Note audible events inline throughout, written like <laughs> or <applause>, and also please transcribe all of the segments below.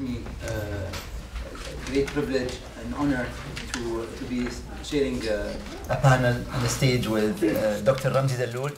me uh, great privilege and honor to, to be sharing uh, a panel on the stage with uh, Dr. Ramzi Dalloul.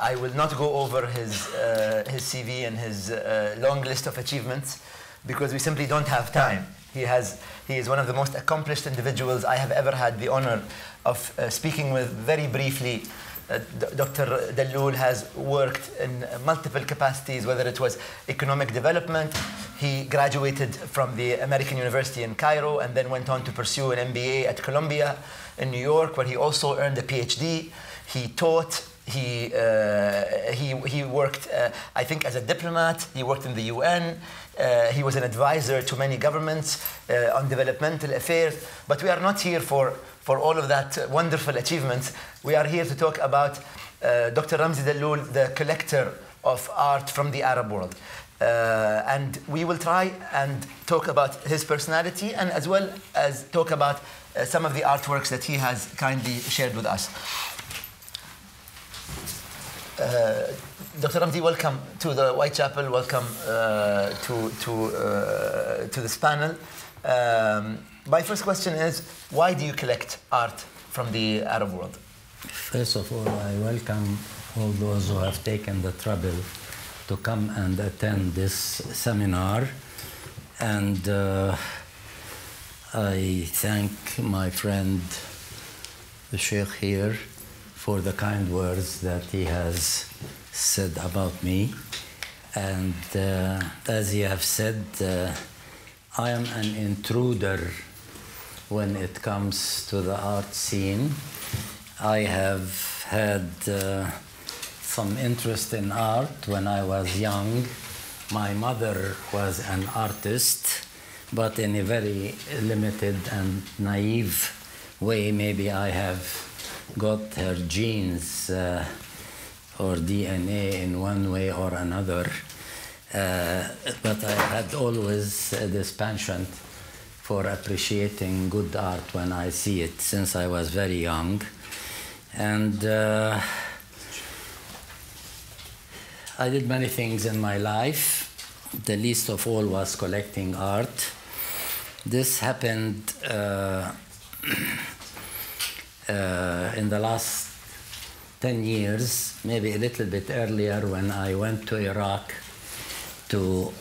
I will not go over his, uh, his CV and his uh, long list of achievements because we simply don't have time. He, has, he is one of the most accomplished individuals I have ever had the honor of uh, speaking with very briefly. Uh, Dr. Dalloul has worked in multiple capacities, whether it was economic development. He graduated from the American University in Cairo and then went on to pursue an MBA at Columbia in New York, where he also earned a PhD. He taught. He, uh, he, he worked, uh, I think, as a diplomat. He worked in the UN. Uh, he was an advisor to many governments uh, on developmental affairs. But we are not here for, for all of that wonderful achievements. We are here to talk about uh, Dr. Ramzi Dalloul, the collector of art from the Arab world. Uh, and we will try and talk about his personality and as well as talk about some of the artworks that he has kindly shared with us. Uh, Dr. Ramzi, welcome to the Whitechapel. Welcome uh, to to uh, to this panel. Um, my first question is, why do you collect art from the Arab world? First of all, I welcome all those who have taken the trouble to come and attend this seminar. And uh, I thank my friend, the Sheikh here, for the kind words that he has said about me. And uh, as you have said, uh, I am an intruder when it comes to the art scene. I have had uh, some interest in art when I was young. My mother was an artist, but in a very limited and naive way. Maybe I have got her genes uh, or DNA in one way or another. Uh, but I had always uh, this penchant for appreciating good art when I see it since I was very young. And uh, I did many things in my life. The least of all was collecting art. This happened <clears throat> uh, in the last 10 years, maybe a little bit earlier, when I went to Iraq to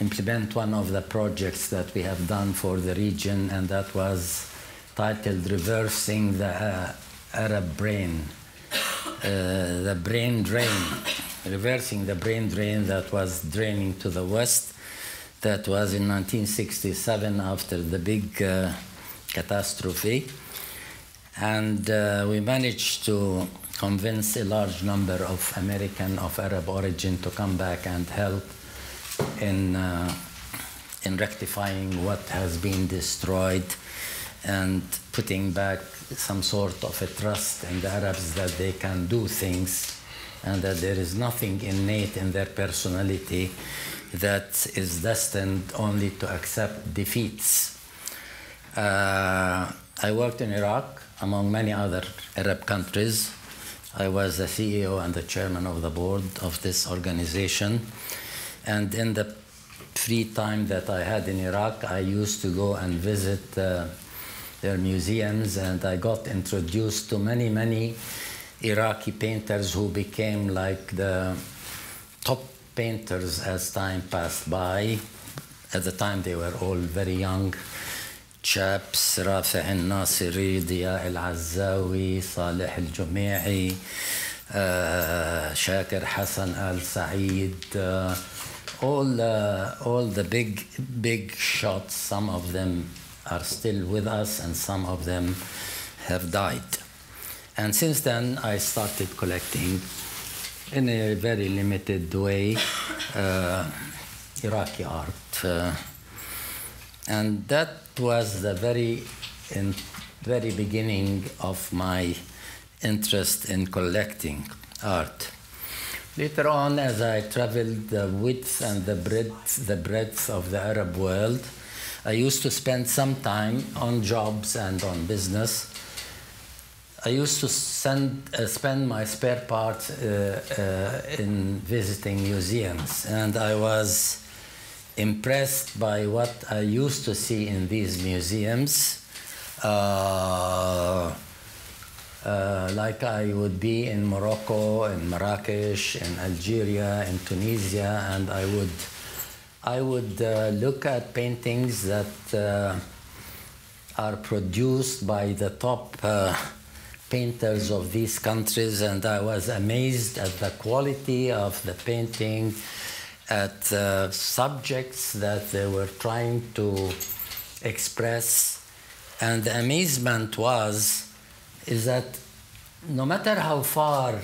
implement one of the projects that we have done for the region, and that was titled Reversing the uh, Arab Brain, uh, the brain drain, reversing the brain drain that was draining to the west. That was in 1967 after the big uh, catastrophe. And uh, we managed to convince a large number of American of Arab origin to come back and help in, uh, in rectifying what has been destroyed and putting back some sort of a trust in the Arabs that they can do things and that there is nothing innate in their personality that is destined only to accept defeats. Uh, I worked in Iraq among many other Arab countries. I was the CEO and the chairman of the board of this organization. And in the free time that I had in Iraq, I used to go and visit uh, their museums, and I got introduced to many, many Iraqi painters who became like the top painters as time passed by. At the time, they were all very young chaps رافع الناصري ضياء العزاوي صالح الجميعي uh, شاكر حسن آل سعيد uh, all uh, all the big big shots some of them are still with us and some of them have died and since then I started collecting in a very limited way uh, Iraqi art uh, and that was the very in very beginning of my interest in collecting art. Later on, as I traveled the width and the breadth, the breadth of the Arab world, I used to spend some time on jobs and on business. I used to send, uh, spend my spare part uh, uh, in visiting museums, and I was impressed by what I used to see in these museums. Uh, uh, like I would be in Morocco, in Marrakesh, in Algeria, in Tunisia, and I would, I would uh, look at paintings that uh, are produced by the top uh, painters of these countries, and I was amazed at the quality of the painting, at uh, subjects that they were trying to express, and the amazement was is that no matter how far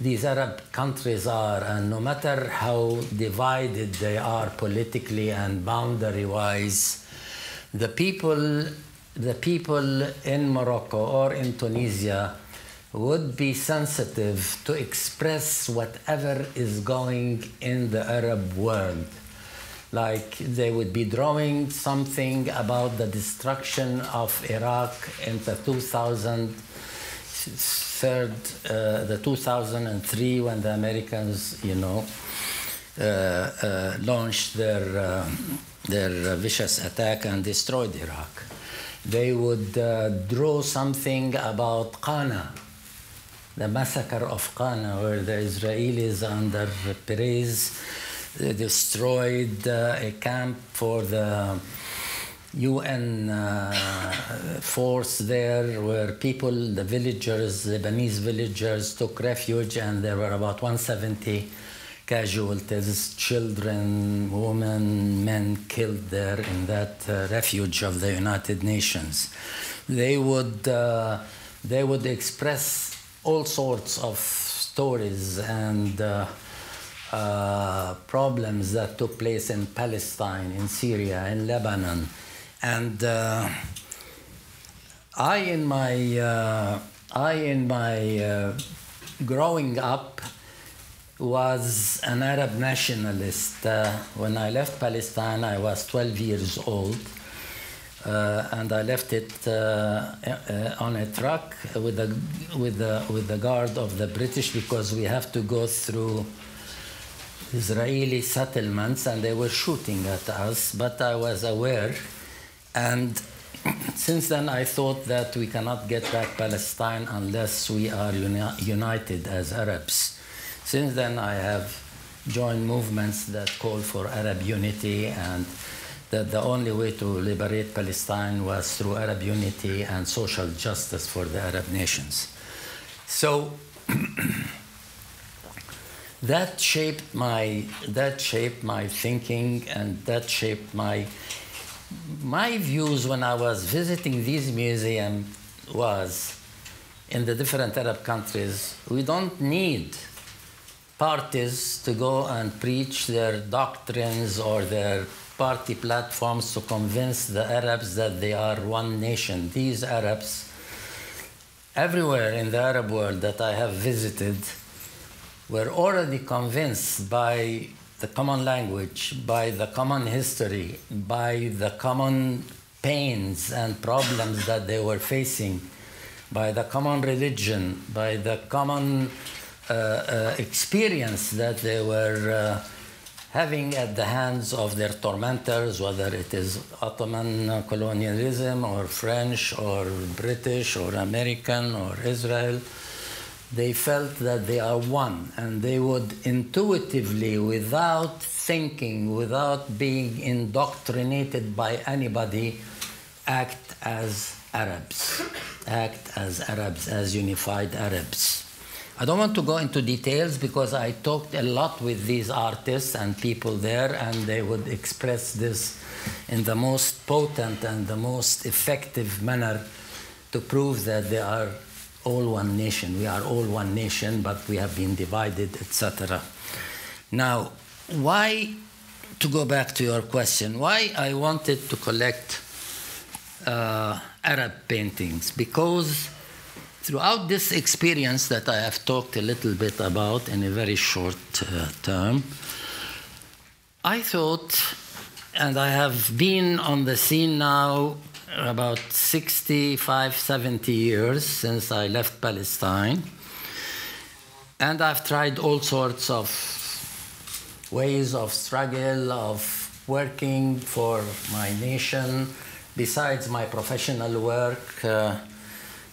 these Arab countries are, and no matter how divided they are politically and boundary wise, the people, the people in Morocco or in Tunisia would be sensitive to express whatever is going in the Arab world. Like they would be drawing something about the destruction of Iraq in the 2003, uh, the 2003 when the Americans, you know, uh, uh, launched their, uh, their vicious attack and destroyed Iraq. They would uh, draw something about Qana, the massacre of Qana, where the Israelis under Peres destroyed uh, a camp for the UN uh, force there, where people, the villagers, Lebanese villagers, took refuge, and there were about 170 casualties children, women, men killed there in that uh, refuge of the United Nations. They would, uh, they would express all sorts of stories and uh, uh, problems that took place in Palestine, in Syria, in Lebanon. And uh, I, in my, uh, I, in my uh, growing up, was an Arab nationalist. Uh, when I left Palestine, I was 12 years old. Uh, and I left it uh, uh, on a truck with the, with, the, with the guard of the British because we have to go through Israeli settlements and they were shooting at us, but I was aware. And <clears throat> since then, I thought that we cannot get back Palestine unless we are uni united as Arabs. Since then, I have joined movements that call for Arab unity and that the only way to liberate Palestine was through Arab unity and social justice for the Arab nations. So <clears throat> that shaped my that shaped my thinking and that shaped my my views when I was visiting these museums was in the different Arab countries we don't need parties to go and preach their doctrines or their party platforms to convince the Arabs that they are one nation. These Arabs, everywhere in the Arab world that I have visited, were already convinced by the common language, by the common history, by the common pains and problems <laughs> that they were facing, by the common religion, by the common uh, uh, experience that they were uh, having at the hands of their tormentors, whether it is Ottoman colonialism or French or British or American or Israel they felt that they are one and they would intuitively, without thinking, without being indoctrinated by anybody, act as Arabs, act as Arabs, as unified Arabs. I don't want to go into details because I talked a lot with these artists and people there, and they would express this in the most potent and the most effective manner to prove that they are all one nation. We are all one nation, but we have been divided, etc. Now, why, to go back to your question, why I wanted to collect uh, Arab paintings? Because throughout this experience that I have talked a little bit about in a very short uh, term, I thought, and I have been on the scene now about 65, 70 years since I left Palestine. And I've tried all sorts of ways of struggle, of working for my nation, besides my professional work uh,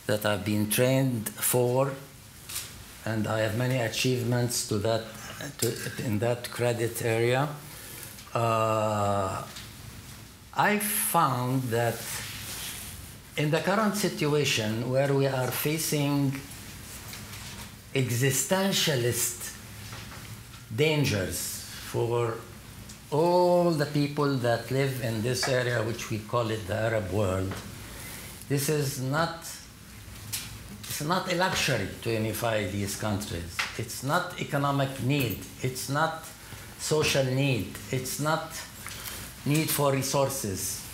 that I've been trained for, and I have many achievements to that, to, in that credit area. Uh, I found that in the current situation where we are facing existentialist dangers for all the people that live in this area, which we call it the Arab world, this is not it's not a luxury to unify these countries. It's not economic need. It's not social need. It's not need for resources.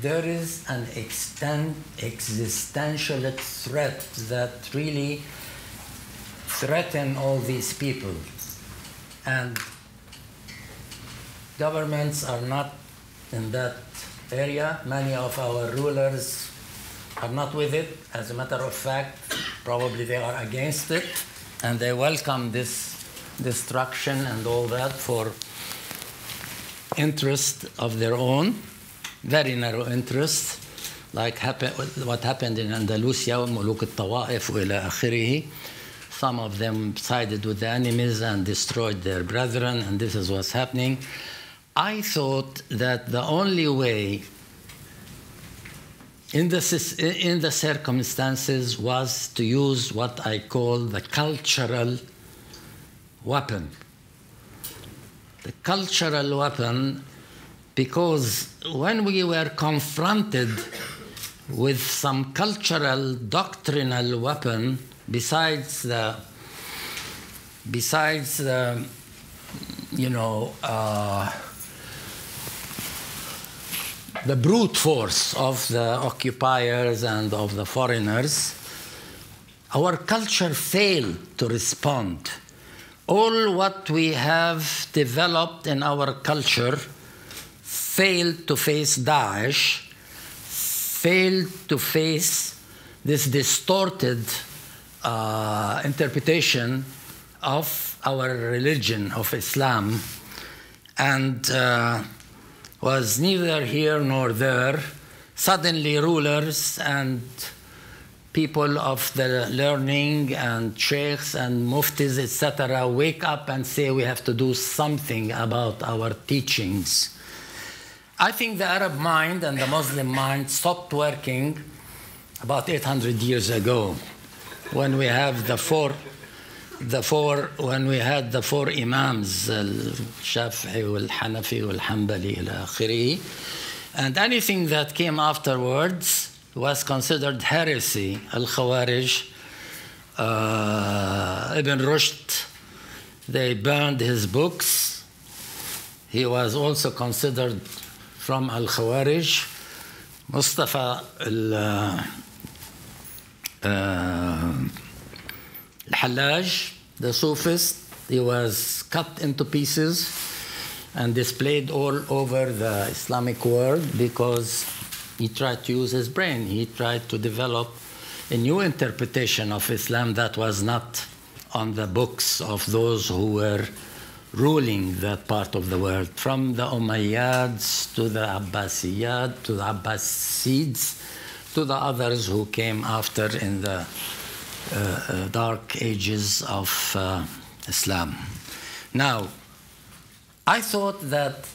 There is an extent, existential threat that really threaten all these people. And governments are not in that area. Many of our rulers are not with it. As a matter of fact, probably they are against it, and they welcome this destruction and all that for interest of their own, very narrow interest, like happen, what happened in Andalusia, Muluk al-Tawa'if. Some of them sided with the enemies and destroyed their brethren, and this is what's happening. I thought that the only way in the, in the circumstances was to use what I call the cultural weapon. The cultural weapon, because when we were confronted with some cultural doctrinal weapon besides the besides the you know uh, the brute force of the occupiers and of the foreigners, our culture failed to respond. All what we have developed in our culture failed to face Daesh, failed to face this distorted uh, interpretation of our religion, of Islam. And uh, was neither here nor there. Suddenly, rulers and people of the learning and sheikhs and muftis, etc., wake up and say we have to do something about our teachings. I think the Arab mind and the Muslim mind stopped working about 800 years ago when we have the four the four when we had the four imams al-Hanafi, al-Hanbali, al-Akhiri and anything that came afterwards was considered heresy. al-Khawarij uh, Ibn Rushd they burned his books. He was also considered from al-Khawarij. Mustafa al, uh, uh Al-Hallaj, the Sufist, he was cut into pieces and displayed all over the Islamic world because he tried to use his brain. He tried to develop a new interpretation of Islam that was not on the books of those who were ruling that part of the world, from the Umayyads to the Abbasiyad to the Abbasids to the others who came after in the uh, uh, dark ages of uh, Islam. Now, I thought that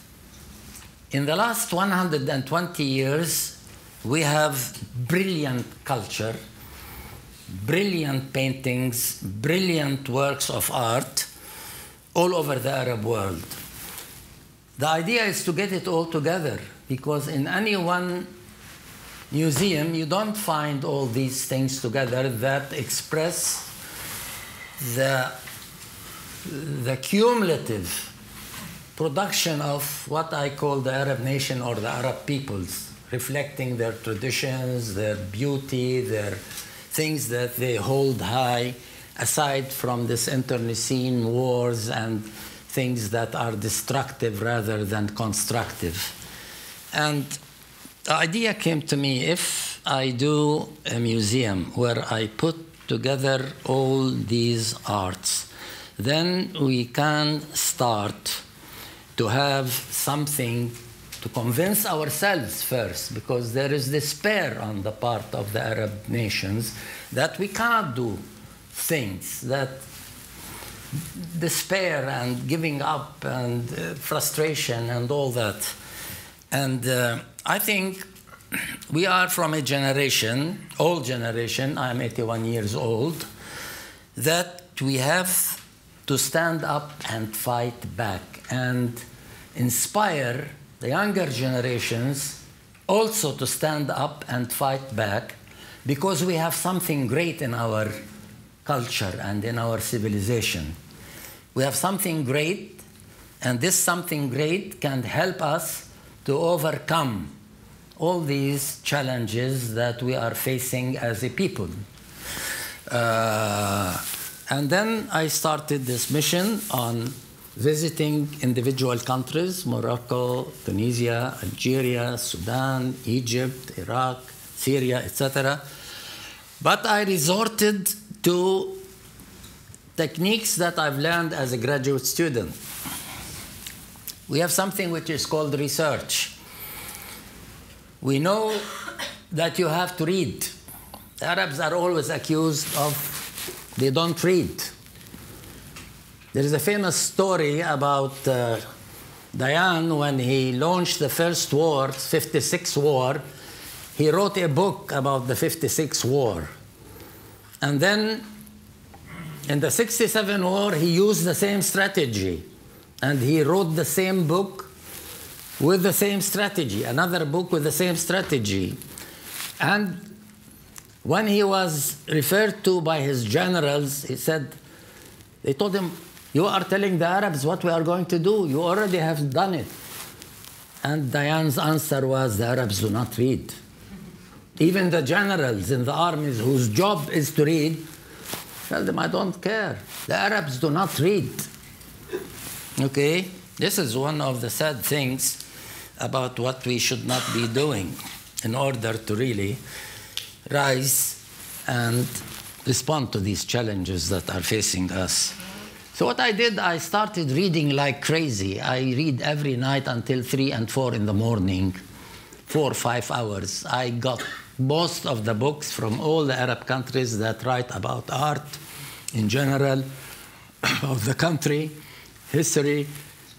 in the last 120 years, we have brilliant culture, brilliant paintings, brilliant works of art all over the Arab world. The idea is to get it all together because in any one museum, you don't find all these things together that express the, the cumulative production of what I call the Arab nation or the Arab peoples, reflecting their traditions, their beauty, their things that they hold high, aside from this internecine wars and things that are destructive rather than constructive. And the idea came to me if I do a museum where I put together all these arts, then we can start to have something to convince ourselves first, because there is despair on the part of the Arab nations that we cannot do things, that despair and giving up and uh, frustration and all that. And uh, I think we are from a generation, old generation, I'm 81 years old, that we have to stand up and fight back and inspire the younger generations also to stand up and fight back because we have something great in our culture and in our civilization. We have something great, and this something great can help us to overcome all these challenges that we are facing as a people. Uh, and then I started this mission on visiting individual countries Morocco, Tunisia, Algeria, Sudan, Egypt, Iraq, Syria, etc. But I resorted to techniques that I've learned as a graduate student. We have something which is called research. We know that you have to read. Arabs are always accused of they don't read. There is a famous story about uh, Dayan when he launched the first war, 56 war. He wrote a book about the 56 war. And then in the 67 war, he used the same strategy. And he wrote the same book with the same strategy, another book with the same strategy. And when he was referred to by his generals, he said, they told him, You are telling the Arabs what we are going to do. You already have done it. And Dayan's answer was, The Arabs do not read. Even the generals in the armies whose job is to read, tell them, I don't care. The Arabs do not read. Okay? This is one of the sad things about what we should not be doing in order to really rise and respond to these challenges that are facing us. So what I did, I started reading like crazy. I read every night until 3 and 4 in the morning, four or five hours. I got most of the books from all the Arab countries that write about art in general, <coughs> of the country, history,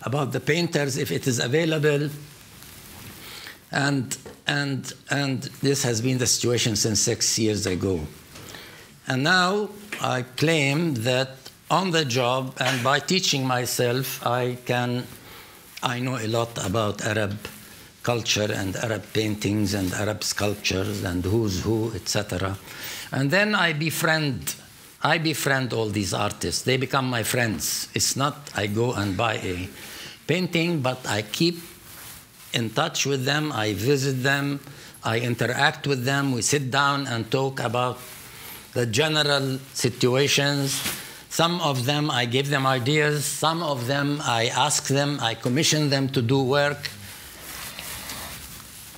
about the painters if it is available, and, and, and this has been the situation since six years ago. And now I claim that on the job and by teaching myself, I can, I know a lot about Arab culture and Arab paintings and Arab sculptures and who's who, etc. And then I befriend, I befriend all these artists. They become my friends. It's not I go and buy a painting, but I keep in touch with them, I visit them, I interact with them, we sit down and talk about the general situations. Some of them I give them ideas, some of them I ask them, I commission them to do work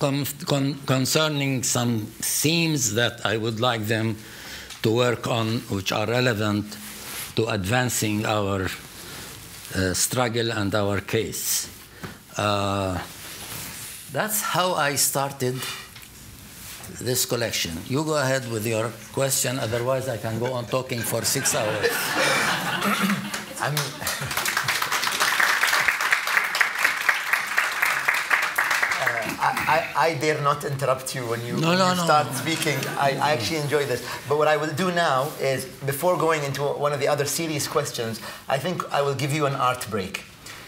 con con concerning some themes that I would like them to work on, which are relevant to advancing our uh, struggle and our case. Uh, that's how I started this collection. You go ahead with your question, otherwise I can go on talking for six hours. <coughs> I'm uh, I, I, dare not interrupt you when you, no, no, you no, start speaking. I, I actually enjoy this. But what I will do now is, before going into one of the other serious questions, I think I will give you an art break.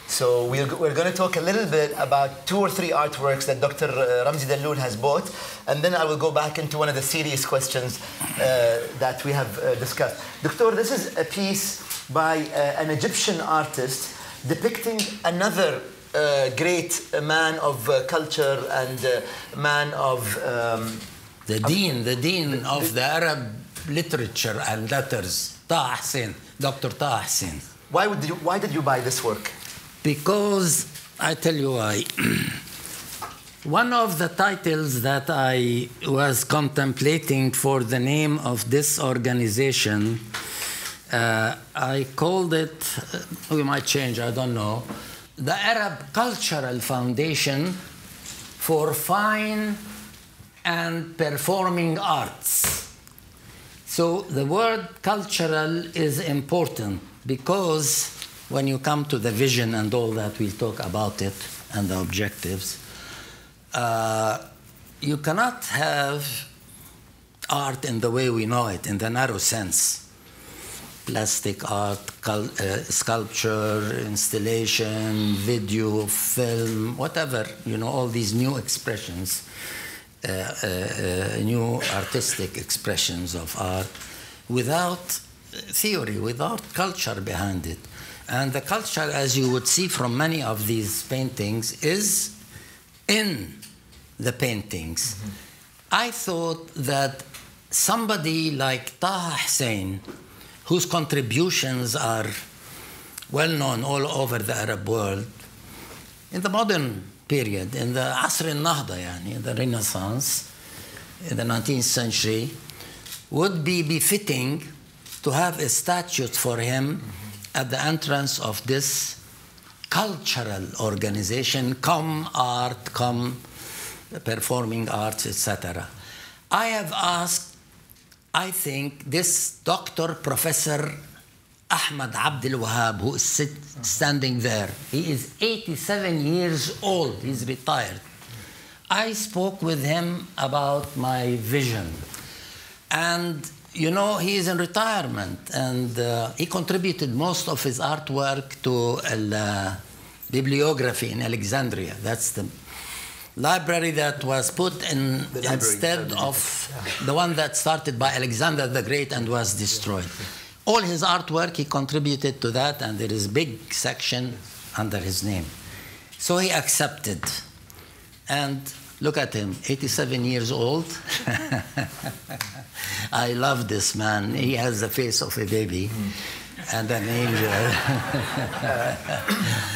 So we're, we're going to talk a little bit about two or three artworks that Dr. Ramzi Dalloul has bought, and then I will go back into one of the serious questions uh, that we have uh, discussed. Doctor, this is a piece by uh, an Egyptian artist depicting another uh, great man of uh, culture and uh, man of... Um, the dean, the dean of the Arab literature and letters, Taha Hussein, Dr. Taha Hussein. Why, would you, why did you buy this work? Because I tell you why. <clears throat> One of the titles that I was contemplating for the name of this organization, uh, I called it, uh, we might change, I don't know, the Arab Cultural Foundation for Fine and Performing Arts. So the word cultural is important because when you come to the vision and all that, we'll talk about it and the objectives. Uh, you cannot have art in the way we know it, in the narrow sense plastic art, uh, sculpture, installation, video, film, whatever, you know, all these new expressions, uh, uh, uh new artistic expressions of art without theory, without culture behind it. And the culture, as you would see from many of these paintings, is in the paintings. Mm-hmm. I thought that somebody like Taha Hussein, whose contributions are well known all over the Arab world, in the modern period, in the Asr al-Nahda, yani, the Renaissance, in the 19th century, would be befitting to have a statue for him mm-hmm. At the entrance of this cultural organization, come art, come performing arts, etc. I have asked, I think, this doctor, Professor Ahmad Abdul Wahab, who is sit, standing there. He is 87 years old, he's retired. I spoke with him about my vision. And you know, he is in retirement and uh, he contributed most of his artwork to a uh, Bibliotheca in Alexandria. That's the library that was put in instead of yeah. the one that started by Alexander the Great and was destroyed. All his artwork, he contributed to that, and there is a big section under his name. So he accepted. And look at him, 87 years old. <laughs> I love this man. He has the face of a baby. Mm and an angel. <laughs>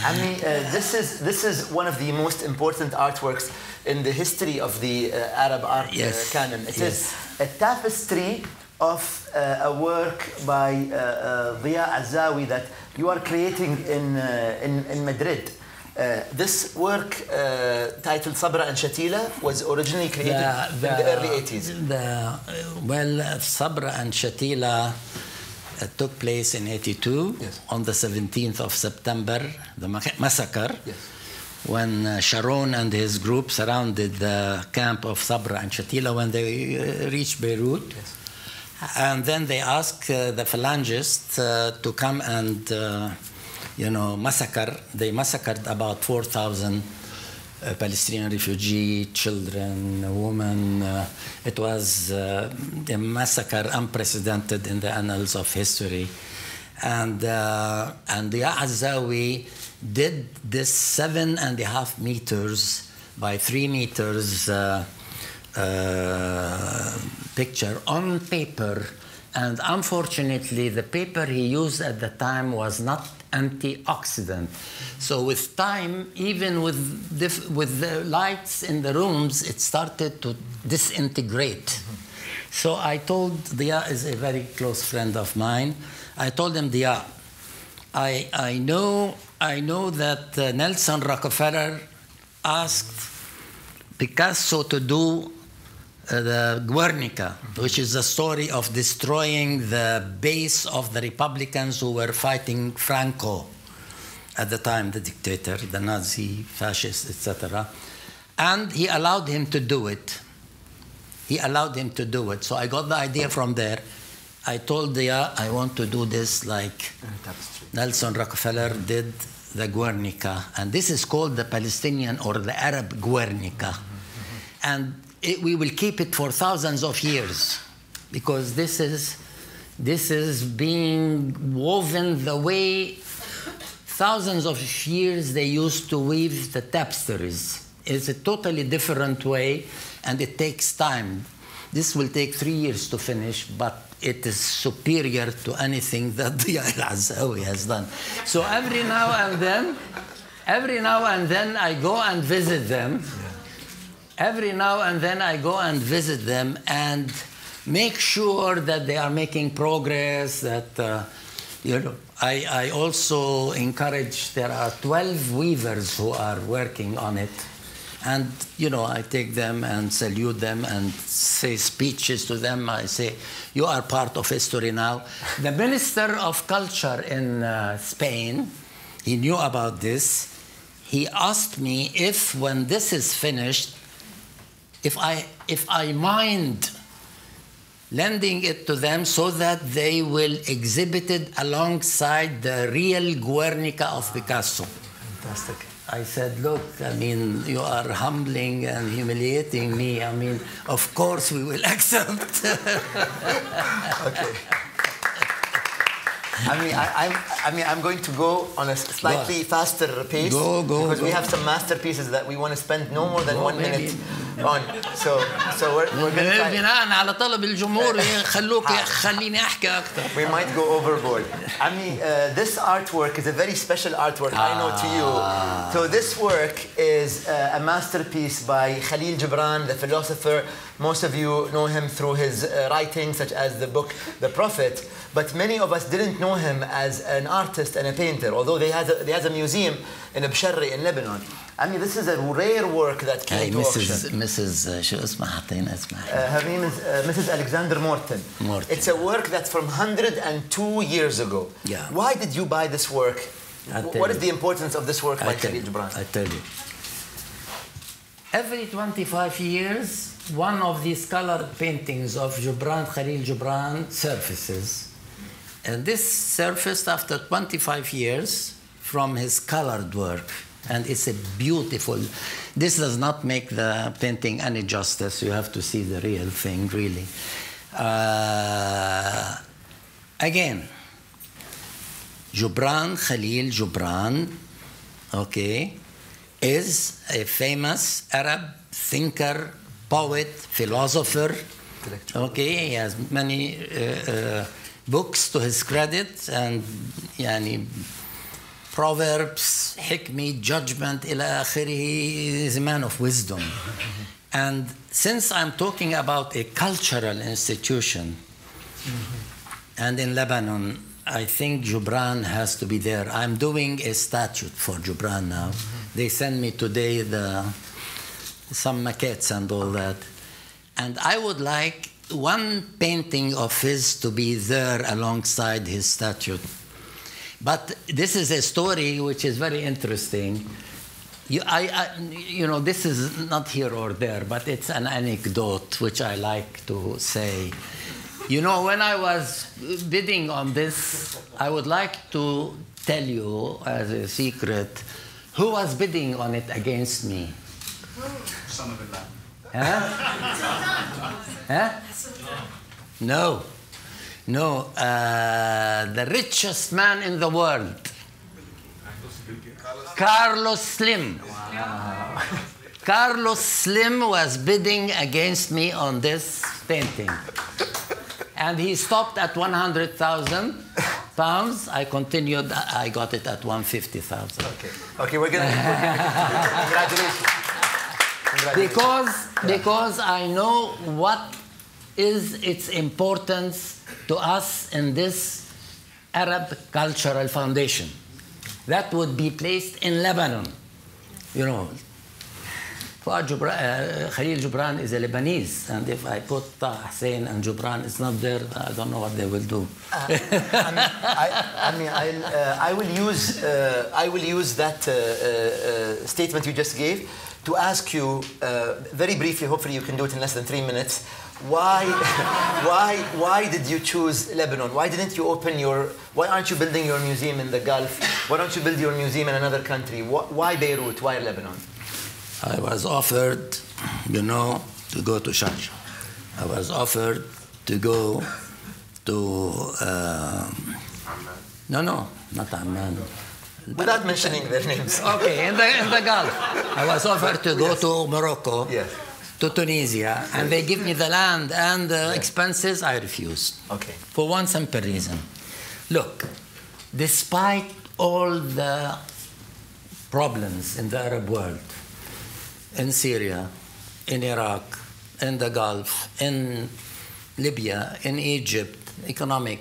I mean, uh, this is this is one of the most important artworks in the history of the uh, Arab art uh, yes. canon. It yes. is a tapestry of uh, a work by uh, Dia Azawi that you are creating in in, in Madrid. Uh, this work uh, titled Sabra and Shatila was originally created the, the, in the early 80s. The, well, Sabra and Shatila uh, took place in 82 yes. on the 17th of September, the massacre, yes. when uh, Sharon and his group surrounded the camp of Sabra and Shatila when they uh, reached Beirut. Yes. And then they asked uh, the phalangists uh, to come and, uh, you know, massacre. They massacred about 4,000 uh, Palestinian refugee, children, women. Uh, it was uh, a massacre unprecedented in the annals of history. And, uh, and the Azawi did this seven and a half meters by three meters uh, uh, picture on paper. And unfortunately, the paper he used at the time was not antioxidant. So with time, even with, with the lights in the rooms, it started to disintegrate. So I told Dia is a very close friend of mine. I told him, Dia, I, I know I know that uh, Nelson Rockefeller asked Picasso to do uh, the Guernica, which is the story of destroying the base of the Republicans who were fighting Franco at the time, the dictator, the Nazi, fascist, etc. And he allowed him to do it. He allowed him to do it. So I got the idea from there. I told Dia, I want to do this like Nelson Rockefeller did the Guernica. And this is called the Palestinian or the Arab Guernica. And it, we will keep it for thousands of years because this is, this is being woven the way thousands of years they used to weave the tapestries. It's a totally different way and it takes time. This will take three years to finish, but it is superior to anything that <laughs> the Al Azawi has done. So every now and then, every now and then I go and visit them every now and then I go and visit them and make sure that they are making progress, that, uh, You know, I, I also encourage, there are 12 weavers who are working on it. And, you know, I take them and salute them and say speeches to them. I say, you are part of history now. The Minister of Culture in uh, Spain, he knew about this. He asked me if, when this is finished, if I, if I mind lending it to them so that they will exhibit it alongside the real Guernica of Picasso. Fantastic. I said, look, I mean, you are humbling and humiliating me. I mean, of course we will <laughs> accept. okay. I mean, I, am I mean, I'm going to go on a slightly faster pace. Go, go, Because go. we have some masterpieces that we want to spend no more than Go, one maybe. minute on. So, so we're, we're <laughs> going to try. بناء على طلب الجمهور خلوك خليني احكي اكثر We might go overboard. I mean, uh, this artwork is a very special artwork, I know to you. So this work is uh, a masterpiece by Khalil Gibran, the philosopher. Most of you know him through his uh, writings, such as the book The Prophet. But many of us didn't know him as an artist and a painter, although they has a, they has a museum in Bsharri in Lebanon. I mean, this is a rare work that came هاي to auction. مسز مسز شو اسمها حطينا اسمها Uh, her name is uh, Mrs. Alexander Morton. Morton. It's a work that's from 102 years ago. Yeah. Why did you buy this work? I'll W- tell What you. is the importance of this work by I tell, Khalil you, Gibran? I tell you. Every 25 years, one of these colored paintings of Gibran, Khalil Gibran, surfaces. And this surfaced after 25 years from his colored work. And it's a beautiful, this does not make the painting any justice. You have to see the real thing, really. Uh, again, Gibran, Khalil Gibran, okay, is a famous Arab thinker, poet, philosopher. Okay, he has many uh, uh, books to his credit and yani, proverbs, hikmi, judgment, ila akhirih. Is a man of wisdom. And since I'm talking about a cultural institution, and in Lebanon, I think Gibran has to be there. I'm doing a statute for Gibran now. They send me today the some maquettes and all that. And I would like one painting of his to be there alongside his statue. But this is a story which is very interesting. You, I, I, you know, this is not here or there, but it's an anecdote which I like to say. You know, when I was bidding on this, I would like to tell you as a secret who was bidding on it against me. Some of them. Huh? Huh? No. No. Uh, the richest man in the world. Carlos Slim. Carlos Slim was bidding against me on this painting. And he stopped at 100,000 pounds. I continued, I got it at 150,000. Okay. Okay, we're gonna. Congratulations. Congratulations. Because, because I know what is its importance to us in this Arab Cultural Foundation. That would be placed in Lebanon. You know, Fuad Gibran, uh, Khalil Gibran is a Lebanese, and if I put Taha Hussein and Gibran is not there, I don't know what they will do. I mean, I, I, mean uh, I will use uh, I will use that uh, uh, uh, statement you just gave to ask you uh, very briefly. Hopefully, you can do it in less than three minutes. Why, <laughs> why, why did you choose Lebanon? Why didn't you open your? Why aren't you building your museum in the Gulf? Why don't you build your museum in another country? Why Beirut? Why Lebanon? I was offered, you know, to go to Sharjah. I was offered to go to, um, no, no, not Amman. Without mentioning their names. Okay, in the, in the Gulf. I was offered to go to Morocco, Yes to Tunisia, and they give me the land and the expenses. I refused. Okay. For one simple reason. Look, despite all the problems in the Arab world, in Syria, in Iraq, in the Gulf, in Libya, in Egypt, economic,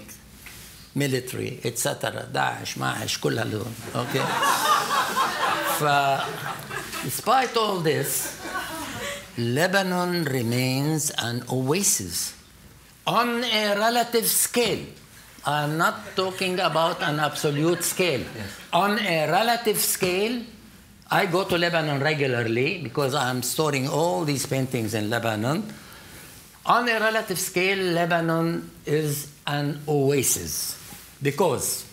military, etc. Daesh, Maesh, كل هالون. Okay. <laughs> ف, despite all this, Lebanon remains an oasis on a relative scale. I'm not talking about an absolute scale. Yes. On a relative scale, I go to Lebanon regularly because I'm storing all these paintings in Lebanon. On a relative scale, Lebanon is an oasis because,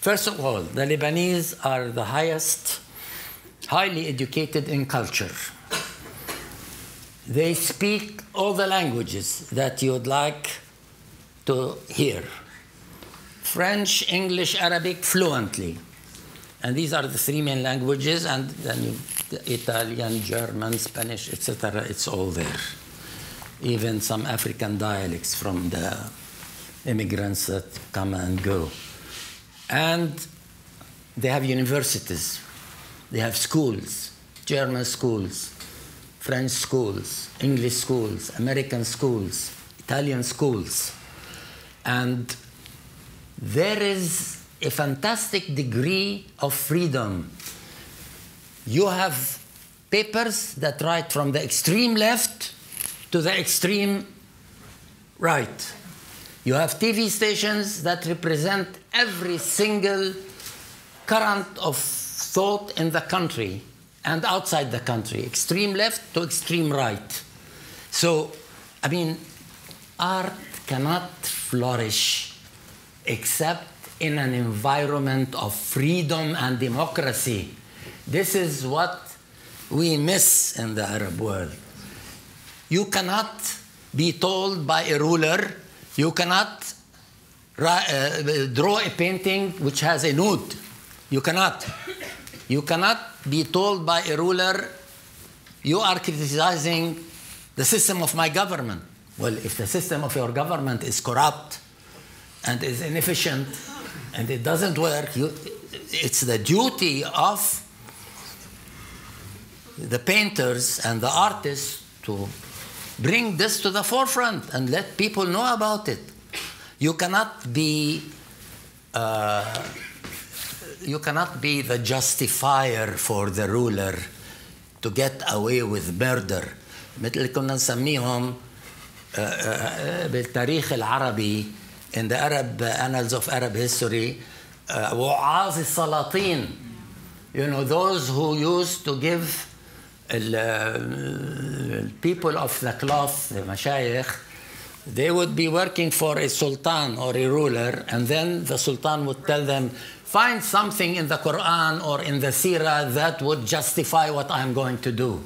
first of all, the Lebanese are the highest, highly educated in culture. They speak all the languages that you'd like to hear French, English, Arabic fluently. And these are the three main languages, and then you, Italian, German, Spanish, etc. It's all there. Even some African dialects from the immigrants that come and go. And they have universities, they have schools, German schools, French schools, English schools, American schools, Italian schools. And there is a fantastic degree of freedom. You have papers that write from the extreme left to the extreme right. You have TV stations that represent every single current of thought in the country and outside the country, extreme left to extreme right. So, I mean, art cannot flourish except in an environment of freedom and democracy. This is what we miss in the Arab world. You cannot be told by a ruler, you cannot uh, draw a painting which has a nude. You cannot. You cannot be told by a ruler, you are criticizing the system of my government. Well, if the system of your government is corrupt, and is inefficient and it doesn't work, you, it's the duty of the painters and the artists to bring this to the forefront and let people know about it. You cannot be uh, you cannot be the justifier for the ruler to get away with murder مثل كنا نسميهم بالتاريخ العربي in the Arab annals of Arab history, وعاظ السلاطين, you know, those who used to give the people of the cloth, the mashayikh, they would be working for a sultan or a ruler, and then the sultan would tell them, find something in the Quran or in the Sirah that would justify what I'm going to do.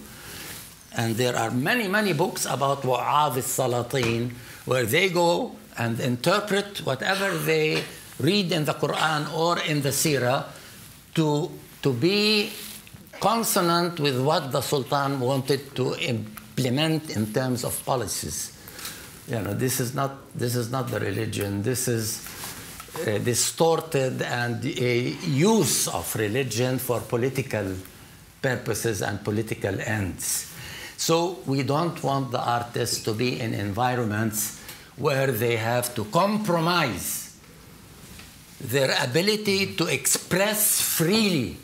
And there are many, many books about Wa'ad al-Salatin, where they go and interpret whatever they read in the Quran or in the Sirah to, to be consonant with what the Sultan wanted to implement in terms of policies. You know, this is not, this is not the religion. This is a distorted and a uh, use of religion for political purposes and political ends. So we don't want the artists to be in environments where they have to compromise their ability to express freely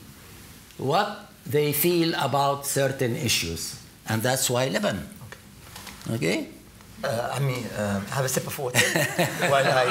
what they feel about certain issues. And that's why Lebanon. Okay? okay? Uh, I mean, uh, have a sip of water while I,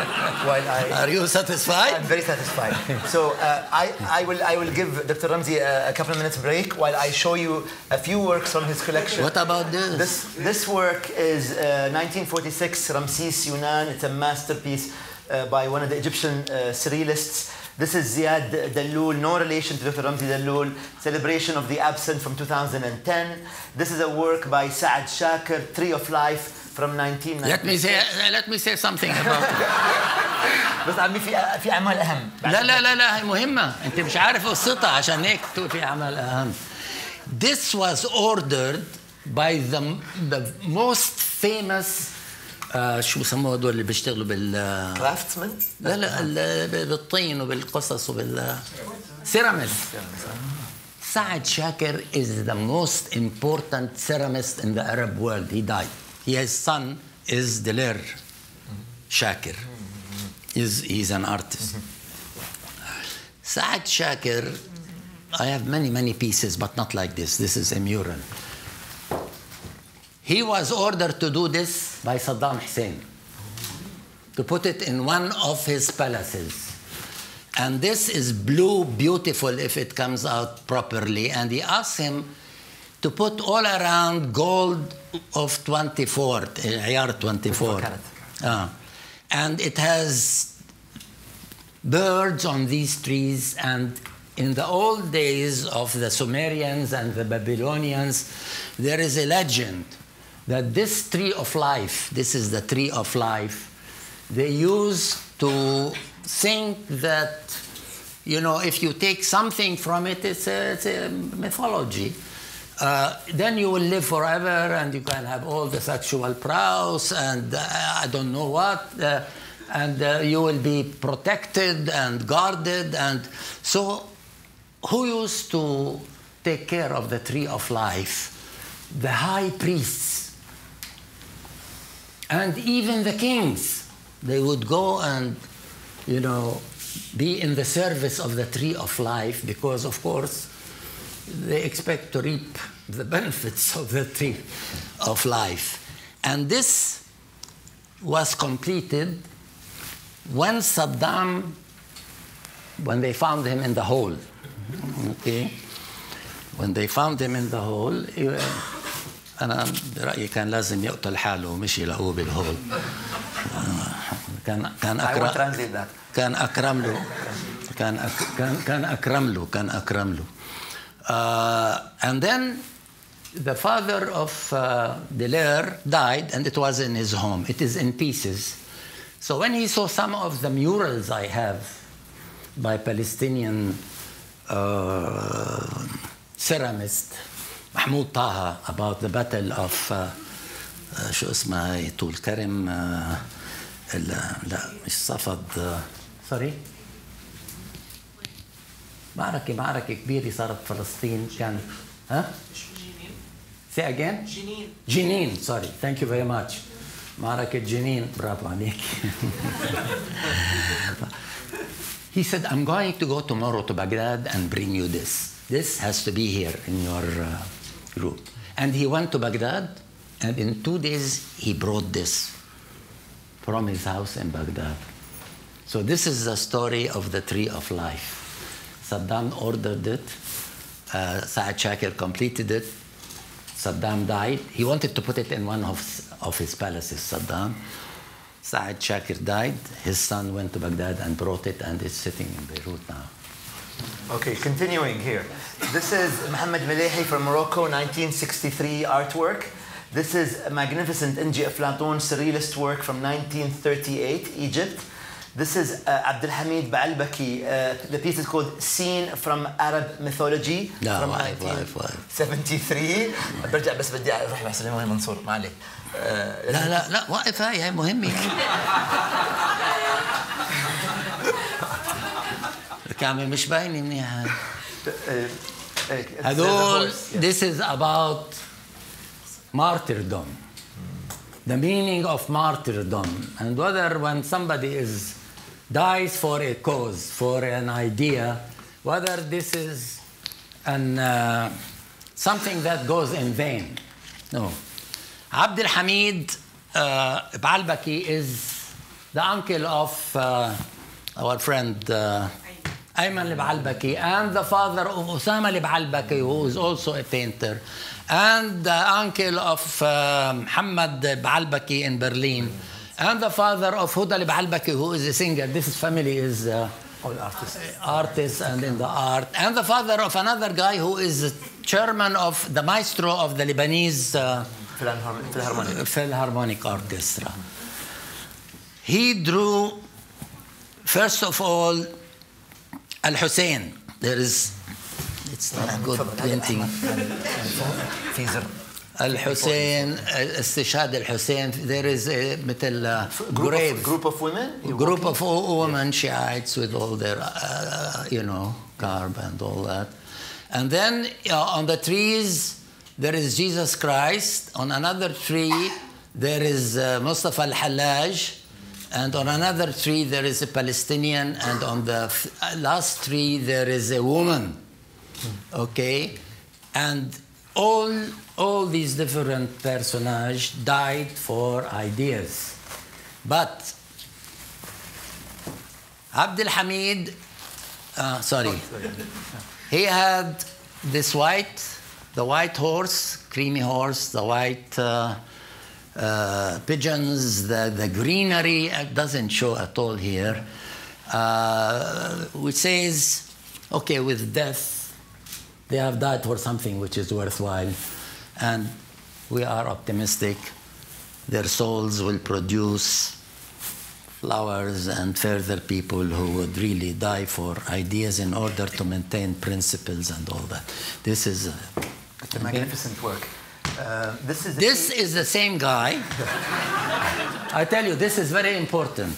while I. Are you satisfied? I'm very satisfied. so uh, I, I will, I will give Dr. Ramzi a, a, couple of minutes break while I show you a few works from his collection. What about this? This, this work is 1946 Ramses Yunan. It's a masterpiece uh, by one of the Egyptian uh, surrealists. This is Ziad Dalloul, no relation to Dr. Ramzi Dalloul, celebration of the absent from 2010. This is a work by Saad Shakir, Tree of Life, from 1990. Let me say let me say something about it. <laughs> بس عمي في في أعمال أهم لا لا لا لا هي مهمة أنت مش عارف قصتها عشان هيك تقول في أعمال أهم This was ordered by the, the most famous آه شو بسموه هدول اللي بيشتغلوا بال كرافتسمان لا لا بالطين وبالقصص وبال سيراميست سعد شاكر is the most important ceramist in the Arab world. He died. His son is Delir Shakir. is he's an artist. Saad Shakir, I have many, many pieces, but not like this. This is a mural. He was ordered to do this by Saddam Hussein, to put it in one of his palaces. And this is blue, beautiful if it comes out properly. And he asked him to put all around gold of 24, AR 24. Uh, and it has birds on these trees. And in the old days of the Sumerians and the Babylonians, there is a legend that this tree of life, this is the tree of life, they used to think that, you know, if you take something from it, it's a, it's a mythology. Uh, then you will live forever and you can have all the sexual prowess and uh, I don't know what. Uh, and uh, you will be protected and guarded. And so, who used to take care of the tree of life? The high priests and even the kings. They would go and, you know, be in the service of the tree of life because, of course, they expect to reap the benefits of the tree of life. And this was completed when Saddam, when they found him in the hole. Okay? When they found him in the hole, أنا برأيي كان لازم يقتل حاله مش يلاقوه بالهول. كان كان أكرم كان أكرم له كان كان كان أكرم له كان أكرم له. Uh, and then the father of uh, Dallaire died, and it was in his home. It is in pieces. So when he saw some of the murals I have by Palestinian uh, ceramist Mahmoud Taha about the battle of uh, uh, شو اسمها هي طول كرم uh, لا مش صفد سوري معركة معركة كبيرة صارت فلسطين كان ها؟ Say again? جنين جنين sorry thank you very much معركة جنين برافو عليك He said I'm going to go tomorrow to Baghdad and bring you this this has to be here in your uh, group and he went to Baghdad and in two days he brought this from his house in Baghdad so this is the story of the tree of life Saddam ordered it. Uh, Saad Shakir completed it. Saddam died. He wanted to put it in one of, of his palaces, Saddam. Saad Shakir died. His son went to Baghdad and brought it, and it's sitting in Beirut now. Okay, continuing here. This is Mohammed Melehi from Morocco, 1963 artwork. This is a magnificent Inji Aflatun surrealist work from 1938, Egypt. This is uh, Abdelhamid Baalbaki. Uh, the piece is called Scene from Arab Mythology لا from واقف واقف واقف 1973 برجع <laughs> بس بدي اروح مع سليمان منصور ما عليك آه، لا لا لا واقف هاي هاي مهمة <laughs> الكعبة مش باينة منيح هاي آه، آه، it's هذول the horse, yeah. this is about martyrdom the meaning of martyrdom and whether when somebody is dies for a cause for an idea whether this is an uh, something that goes in vain. No. Abdul Hamid uh, Baalbaki is the uncle of uh, our friend uh, Ayman al-Baalbaki and the father of Osama al-Baalbaki who is also a painter and the uncle of uh, Muhammad al-Baalbaki in Berlin and the father of Huda Libalbaki, who is a singer. This family is uh, all artists. Uh, artists and in the art. And the father of another guy who is chairman of the maestro of the Lebanese uh, Philharmonic. Uh, Philharmonic Orchestra. He drew, first of all, Al Hussein. There is, it's not a good painting. <laughs> في زر Al Hussein, استشهاد Al Hussein. There is a مثل uh, group grave. of, group of women You group walking? of o- women Shiites with all their, uh, you know, garb and all that. And then uh, on the trees, there is Jesus Christ. On another tree, there is uh, Mustafa al-Hallaj. and on another tree there is a Palestinian, and on the f- last tree there is a woman. Okay, and all all these different personages died for ideas, but Abdul Hamid, uh, sorry, he had this white, the white horse, creamy horse, the white uh, uh, pigeons, the, the greenery, it doesn't show at all here, uh, which says, okay, with death, they have died for something which is worthwhile, and we are optimistic. Their souls will produce flowers and further people who would really die for ideas in order to maintain principles and all that. This is. Uh, it's a magnificent work. Uh, this is this is the same guy. <laughs> I tell you, this is very important.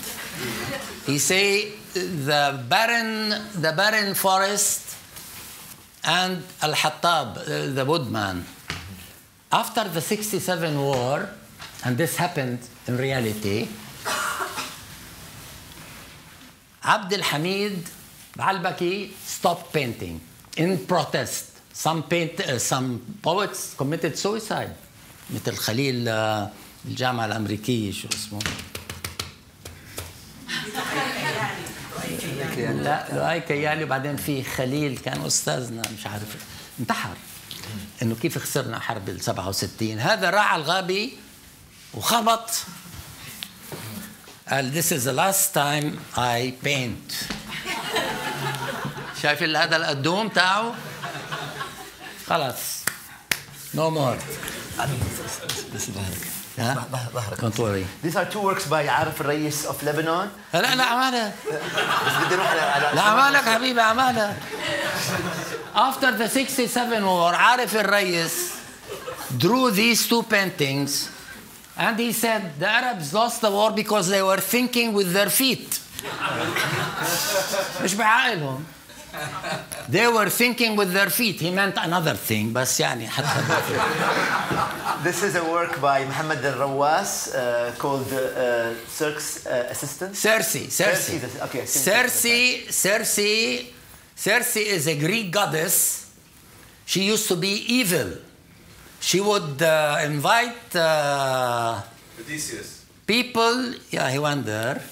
He say the barren, the barren forest, and Al Hattab, the woodman. After the '67 war, and this happened in reality, Abdul Hamid Balbaki stopped painting in protest. Some, paint, uh, some poets committed suicide مثل خليل uh, الجامعة الأمريكية شو اسمه لا لؤي كيالي وبعدين في خليل كان أستاذنا مش عارف انتحر إنه كيف خسرنا حرب ال 67 هذا راح على الغابة وخبط. قال this is the last time I paint. <laughs> شايف هذا القدوم تاعه؟ خلاص. No more. Don't worry. These are two works by عارف الرئيس of Lebanon. لا لا عمالك بس بدي أروح على لا عمالك حبيبي عمالك After the 67 war, Arif al-Rais drew these two paintings and he said the Arabs lost the war because they were thinking with their feet. <laughs> They were thinking with their feet. He meant another thing But يعني This is a work by Muhammad al-Rawas uh, called uh, Circe's uh, Assistant. Circe, Circe. Circe, okay, Circe, Circe Circe is a Greek goddess. She used to be evil. She would uh, invite uh, people. Yeah, he went there. <laughs>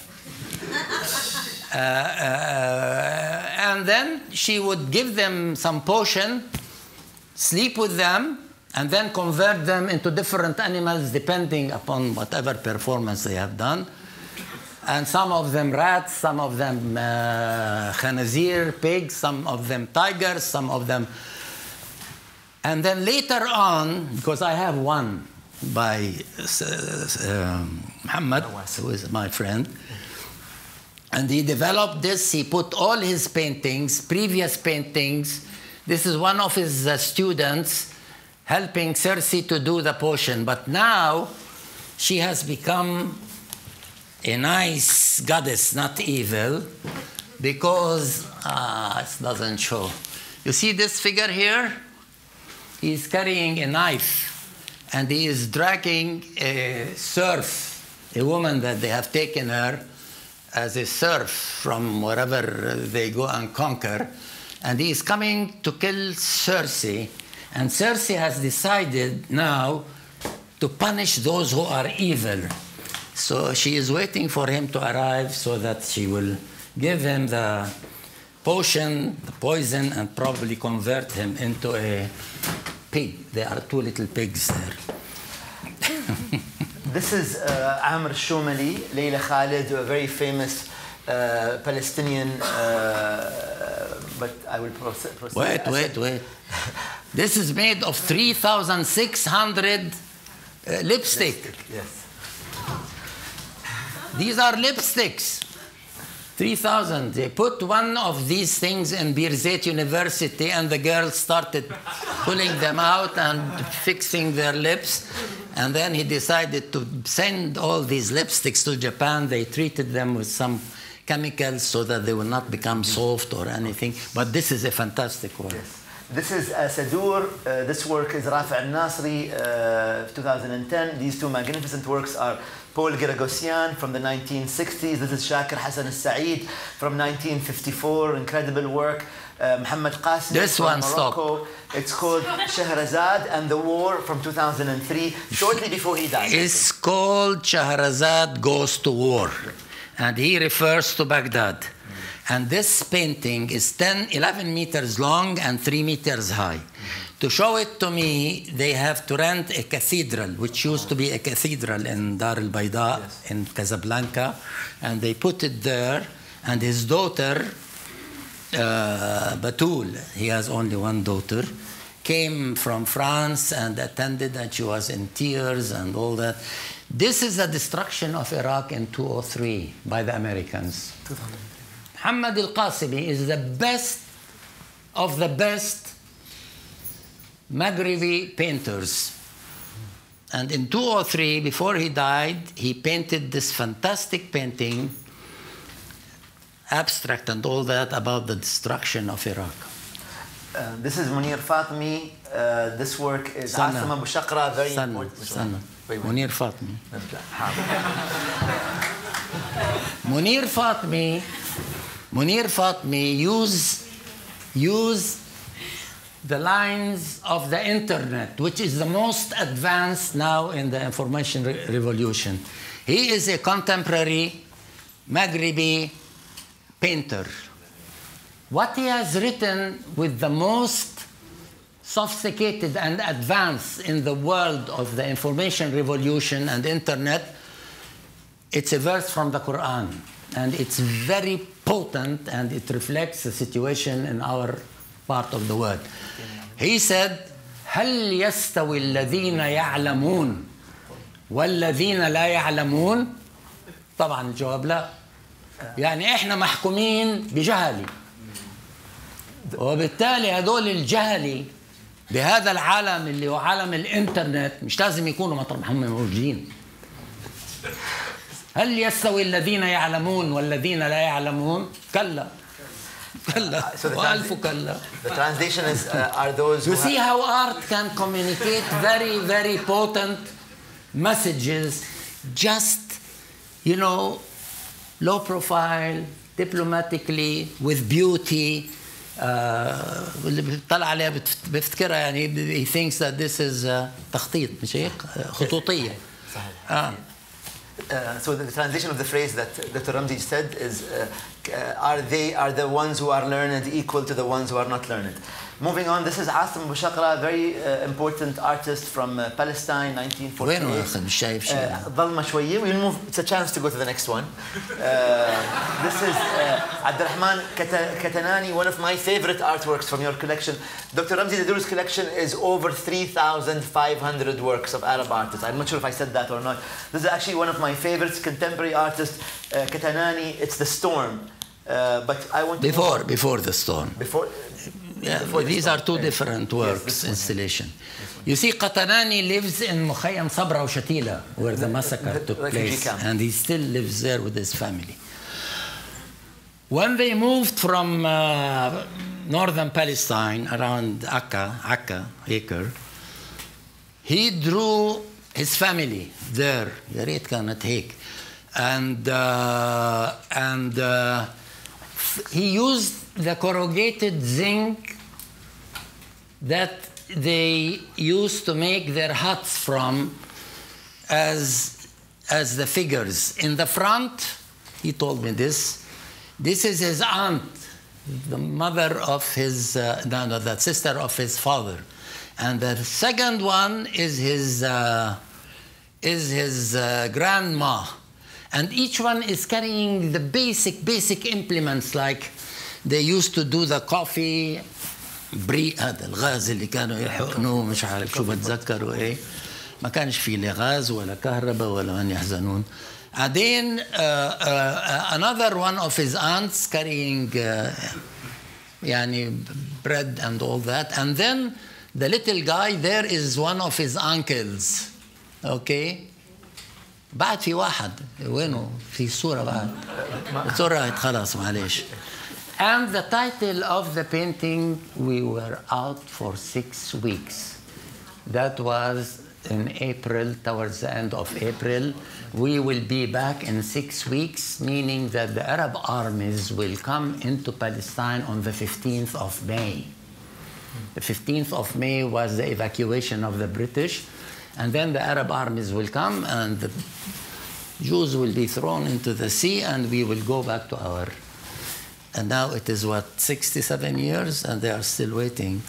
Uh, uh, and then she would give them some potion, sleep with them, and then convert them into different animals depending upon whatever performance they have done. And some of them rats, some of them uh, khanazir, pigs, some of them tigers, some of them. And then later on, because I have one by uh, Muhammad, who is my friend, and he developed this. He put all his paintings, previous paintings. This is one of his uh, students helping Circe to do the potion. But now she has become a nice goddess, not evil, because ah, it doesn't show. You see this figure here? He's carrying a knife and he is dragging a serf, a woman that they have taken her as a serf from wherever they go and conquer. And he is coming to kill Circe. And Circe has decided now to punish those who are evil. So she is waiting for him to arrive so that she will give him the potion, the poison, and probably convert him into a pig. There are two little pigs there. <laughs> This is uh, Amer Shomali, Leila Khalid, a very famous uh, Palestinian, uh, but I will proceed. Wait, wait, wait. this is made of 3,600 uh, lipstick. Yes. These are lipsticks. 3,000. They put one of these things in Birzeit University, and the girls started pulling them out and fixing their lips. And then he decided to send all these lipsticks to Japan. They treated them with some chemicals so that they will not become soft or anything. But this is a fantastic work. Yes. This is uh, Sadur. Uh, this work is Rafi al-Nasri, uh, 2010. These two magnificent works are Paul Guiragossian from the 1960s. This is Shakir Hassan al-Sa'id from 1954. Incredible work. Uh, Muhammad Qasim This from one, Morocco. It's called Shahrazad and the War from 2003, shortly before he died. It's called Shahrazad Goes to War, and he refers to Baghdad. And this painting is 10, 11 meters long and 3 meters high. To show it to me, they have to rent a cathedral, which used to be a cathedral in Dar al Bayda in Casablanca, and they put it there. And his daughter, uh, Batul, he has only one daughter, came from France and attended, and she was in tears and all that. This is the destruction of Iraq in 2003 by the Americans. Hamad al Qasimi is the best of the best Maghribi painters. And in 203, before he died, he painted this fantastic painting, abstract and all that, about the destruction of Iraq. Uh, this is Munir Fatmi. Uh, this work is Sana. Asim Abu Shakra, very Sana. important. Sana. Munir Fatmi. <laughs> Munir Fatmi Munir Fatmi use, use the lines of the internet, which is the most advanced now in the information re- revolution. He is a contemporary Maghribi painter. What he has written with the most sophisticated and advanced in the world of the information revolution and internet it's a verse from the Quran, and it's very potent and it reflects the situation in our part of the world. He said, هل يستوي الذين يعلمون والذين لا يعلمون؟ طبعا الجواب لا. يعني إحنا محكومين بجهلي. وبالتالي هدول الجهلي بهذا العالم اللي هو عالم الإنترنت مش لازم يكونوا مطرح هم موجودين. هل يستوي الذين يعلمون والذين لا يعلمون؟ كلا كلا So وألف كلا The translation is uh, are those You see how art can communicate very, very potent messages, just, you know, low profile, diplomatically, with beauty. آه، اللي بيطلع عليها بيفتكرها يعني he thinks that this is uh, تخطيط مش هيك؟ آه، خطوطية. Uh, so the translation of the phrase that Dr. Ramzi said is, uh, are they are the ones who are learned equal to the ones who are not learned? Moving on, this is Asim a very uh, important artist from uh, Palestine, 1948. Uh, we'll move, it's a chance to go to the next one. Uh, this is uh, Abdurrahman Katanani, one of my favorite artworks from your collection. Dr. Ramzi Dalloul's collection is over 3,500 works of Arab artists. I'm not sure if I said that or not. This is actually one of my favorites, contemporary artist, uh, Katanani. It's The Storm. Uh, but I want before before the storm. Before Yeah, Before the these storm. are two different Yes, works, this one, installation. You see, Qatanani lives in Mukhayyam Sabra Shatila, where the massacre the took refugee place, camp. and he still lives there with his family. When they moved from uh, northern Palestine around Akka, Akka, Acre, he drew his family there. يا ريت كانت هيك. And, uh, and uh, he used the corrugated zinc that they used to make their huts from as, as the figures. In the front, he told me this, this is his aunt, the mother of his, uh, no, no, the sister of his father. And the second one is his, uh, is his uh, grandma. And each one is carrying the basic, basic implements like they used to do the coffee بريق هذا الغاز اللي كانوا يحقنوه مش عارف شو بتذكروا إيه. ما كانش فيه لا غاز ولا كهرباء ولا من يحزنون. بعدين uh, uh, another one of his aunts carrying uh, يعني bread and all that. And then the little guy there is one of his uncles. Okay. بعد في واحد. وينه؟ في صورة بعد. راحت خلاص معلش And the title of the painting, we were out for six weeks. That was in April, towards the end of April. We will be back in six weeks, meaning that the Arab armies will come into Palestine on the 15th of May. The 15th of May was the evacuation of the British, and then the Arab armies will come and the Jews will be thrown into the sea and we will go back to our. And now it is what, 67 years, and they are still waiting.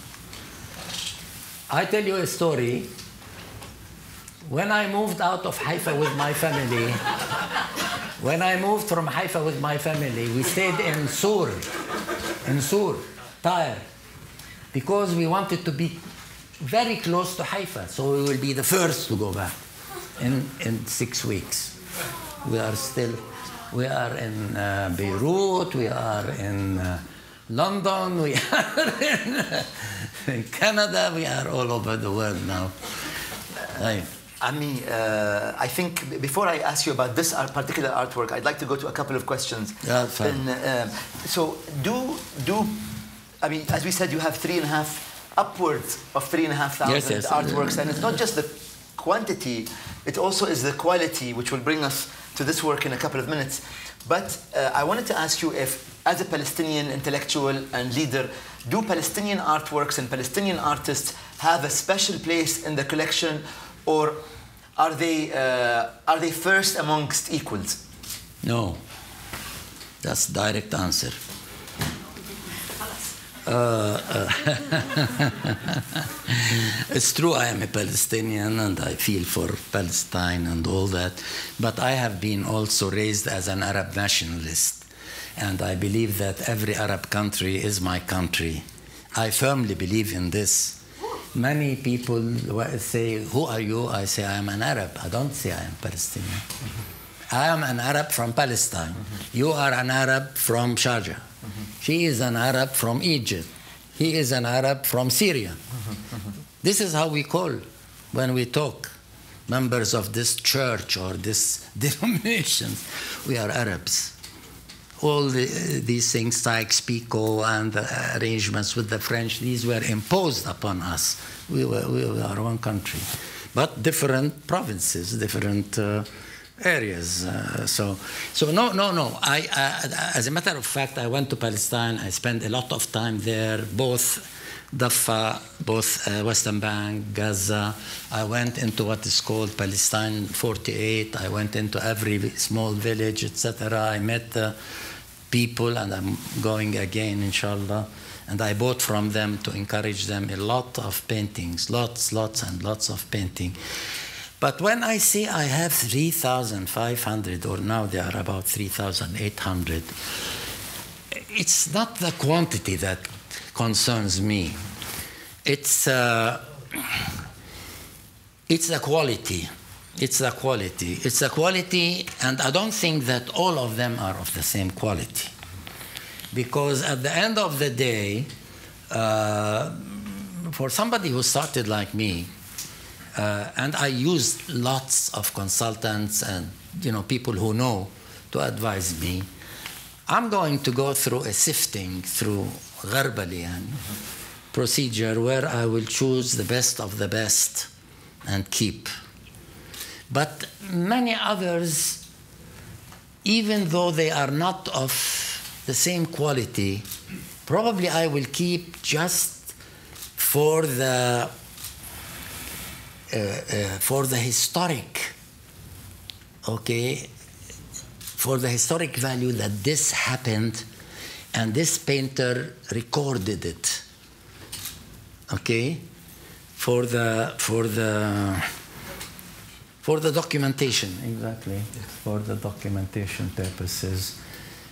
I tell you a story. When I moved out of Haifa with my family, <laughs> when I moved from Haifa with my family, we stayed in Sur, in Sur, Tyre, because we wanted to be very close to Haifa, so we will be the first to go back in, in six weeks. We are still, we are in uh, Beirut, we are in uh, London, we <laughs> are in, in, Canada, we are all over the world now. I, Ami, uh, I think before I ask you about this particular artwork, I'd like to go to a couple of questions. Yeah, fine. And, so, do do I mean, as we said, you have three and a half, upwards of three and a half thousand yes, yes. artworks, and it's not just the quantity, it also is the quality, which will bring us to this work in a couple of minutes. But uh, I wanted to ask you if, as a Palestinian intellectual and leader, do Palestinian artworks and Palestinian artists have a special place in the collection, or are they, uh, are they first amongst equals? No. That's direct answer. Uh, uh <laughs> it's true I am a Palestinian and I feel for Palestine and all that, but I have been also raised as an Arab nationalist, and I believe that every Arab country is my country. I firmly believe in this. Many people say, Who are you? I say, I am an Arab. I don't say I am Palestinian. Mm-hmm. I am an Arab from Palestine. Mm-hmm. You are an Arab from Sharjah. She is an Arab from Egypt. He is an Arab from Syria. This is how we call when we talk members of this church or this <laughs> denomination. We are Arabs all the, these things, Sykes-Picot and the arrangements with the French, these were imposed upon us. We were, we are one country, but different provinces, different uh, areas. Uh, so, so no, no, no. I, uh, as a matter of fact, I went to Palestine. I spent a lot of time there, both Daffa, both uh, Western Bank, Gaza. I went into what is called Palestine 48. I went into every small village, etc. I met people, and I'm going again, inshallah. And I bought from them to encourage them a lot of paintings, lots, lots, and lots of painting. But when I see I have 3,500, or now they are about 3,800, it's not the quantity that concerns me. It's, uh, it's the quality. It's the quality. It's the quality, and I don't think that all of them are of the same quality. Because at the end of the day, uh, for somebody who started like me, uh, and I used lots of consultants and you know people who know to advise me. I'm going to go through a sifting through Gharbalian procedure where I will choose the best of the best and keep. But many others, even though they are not of the same quality, probably I will keep just for the Eh, eh, for the historic, okay, for the historic value that this happened, and this painter recorded it, okay, for the for the for the documentation, exactly, for the documentation purposes.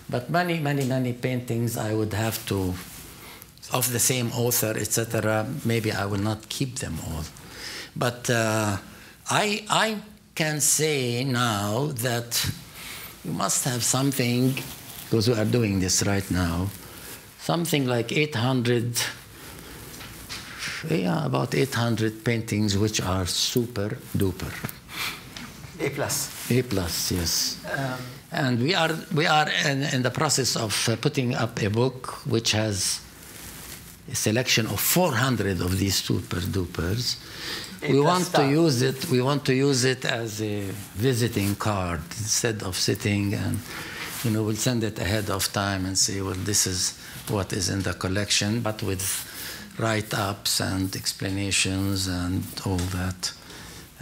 But many, many, many paintings I would have to, of the same author, etc. Maybe I will not keep them all. But uh, I, I can say now that you must have something, because we are doing this right now, something like 800 yeah, about 800 paintings which are super duper. A plus. A plus, yes. Um, and we are we are in, in the process of uh, putting up a book which has a selection of 400 of these super dupers. We want to use it. We want to use it as a visiting card instead of sitting and you know we'll send it ahead of time and say, well, this is what is in the collection, but with write-ups and explanations and all that.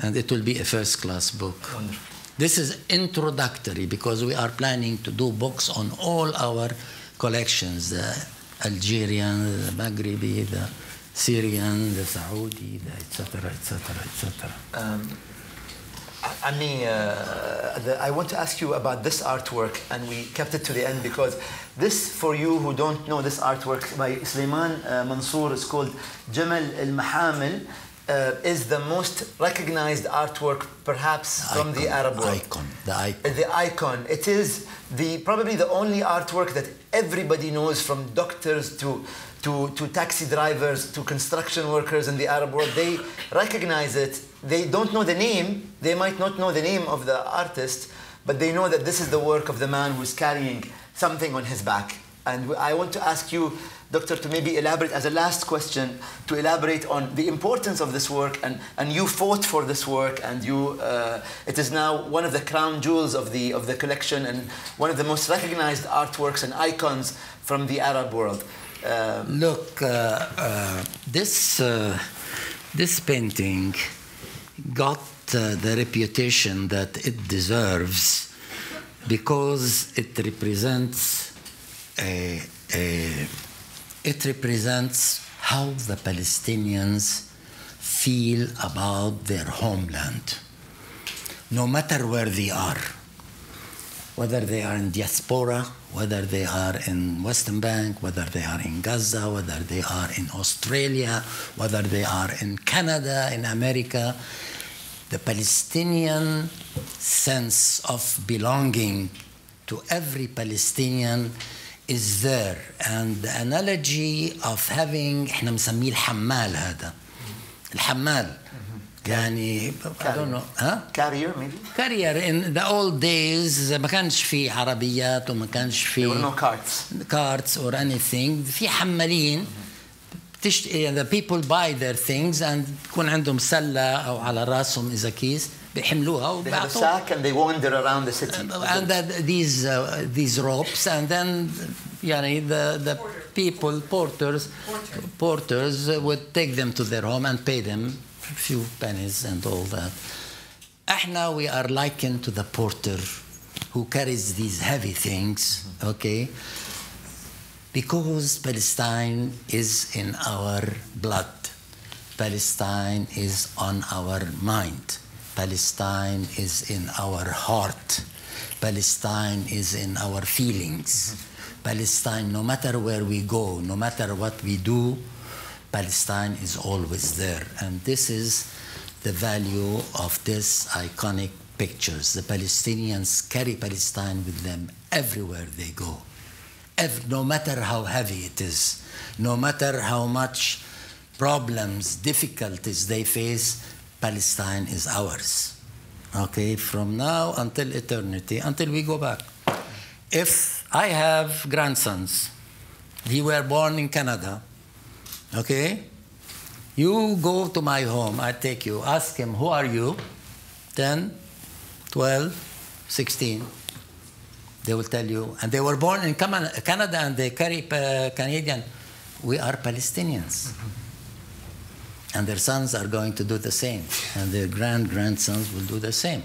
And it will be a first-class book. Wonderful. This is introductory because we are planning to do books on all our collections, the Algerian, the Maghrebi, the Syrian, the Saudi, the etc., etc., etc. I mean, uh, the, I want to ask you about this artwork, and we kept it to the end because this, for you who don't know this artwork by Suleiman uh, Mansour, is called Jamal al Mahamil uh, is the most recognized artwork perhaps the from icon, the Arab world. Icon, the icon. The icon. It is the probably the only artwork that everybody knows from doctors to to, to taxi drivers, to construction workers in the Arab world, they recognize it. They don't know the name. They might not know the name of the artist, but they know that this is the work of the man who's carrying something on his back. And I want to ask you Doctor, to maybe elaborate as a last question, to elaborate on the importance of this work, and, and you fought for this work, and you, uh, it is now one of the crown jewels of the, of the collection, and one of the most recognized artworks and icons from the Arab world. Um, Look, uh, uh, this, uh, this painting got the reputation that it deserves because it represents a, a it represents how the Palestinians feel about their homeland, no matter where they are, whether they are in diaspora, whether they are in Western Bank, whether they are in Gaza, whether they are in Australia, whether they are in Canada, in America. The Palestinian sense of belonging to every Palestinian is there and the analogy of having احنا بنسميه الحمال هذا الحمال يعني I don't know ها carrier maybe carrier in the old days ما كانش في عربيات وما كانش في there were no carts carts or anything في حمالين the people buy their things and تكون عندهم سلة أو على راسهم إذا كيس بيحملوها They have a sack and they wander around the city. And that these uh, these ropes and then يعني the the people porters porters would take them to their home and pay them a few pennies and all that. Ahna, we are likened to the porter who carries these heavy things, okay? Because Palestine is in our blood, Palestine is on our mind, Palestine is in our heart, Palestine is in our feelings. Palestine, no matter where we go, no matter what we do, Palestine is always there. And this is the value of this iconic pictures. The Palestinians carry Palestine with them everywhere they go. Every, no matter how heavy it is, no matter how much problems, difficulties they face, Palestine is ours. Okay, from now until eternity, until we go back. If I have grandsons, they were born in Canada, okay? You go to my home, I take you, ask him, who are you? 10, 12, 16. They will tell you, and they were born in Canada and they carry uh, Canadian. We are Palestinians. And their sons are going to do the same, and their grand grandsons will do the same.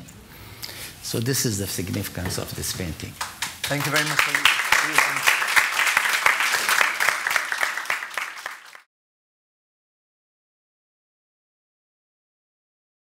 So this is the significance of this painting. Thank you very much.